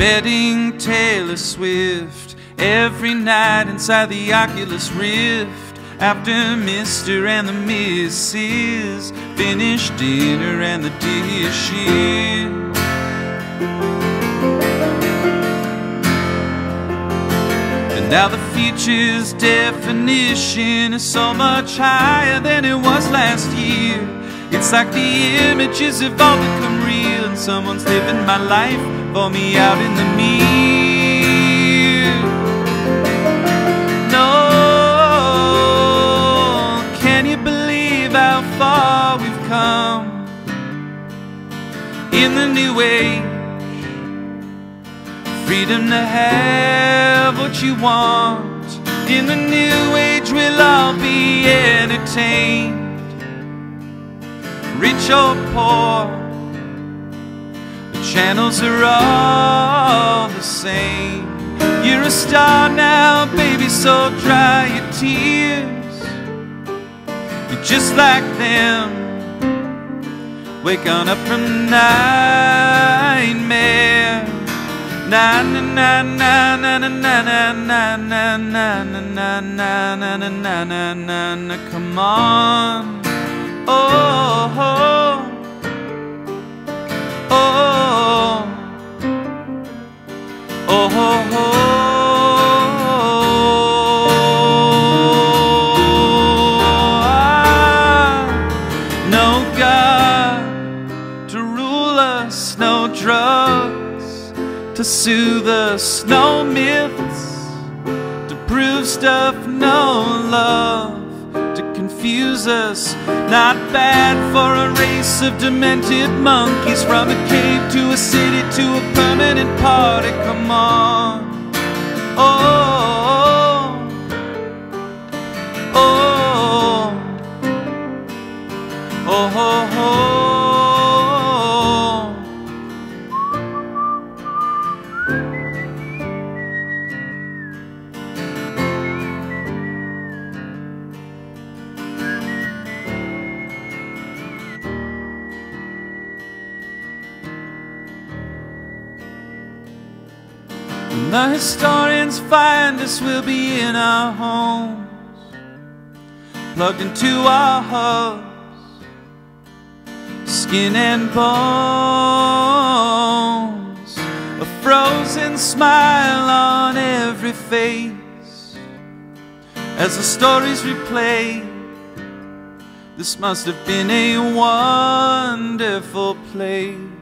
Betting Taylor Swift every night inside the Oculus Rift. After Mr. and the Mrs. finish dinner and the dishes. And now the future's definition is so much higher than it was last year. It's like the images have all become real, and someone's living my life for me out in the mirror. No, can you believe how far we've come in the new age? Freedom to have what you want. In the new age, we'll all be entertained. Rich or poor, channels are all the same. You're a star now, baby, so dry your tears. You're just like them, waking up from nightmare. Na na na na na na na na na na na na na na na na na na na come on oh oh oh to soothe us, no myths to prove stuff, no love to confuse us. Not bad for a race of demented monkeys from a cave to a city to a permanent party. Come on. Oh, When the historians find us, we'll be in our homes, plugged into our hubs, skin and bones, a frozen smile on every face. As the stories replay, this must have been a wonderful place.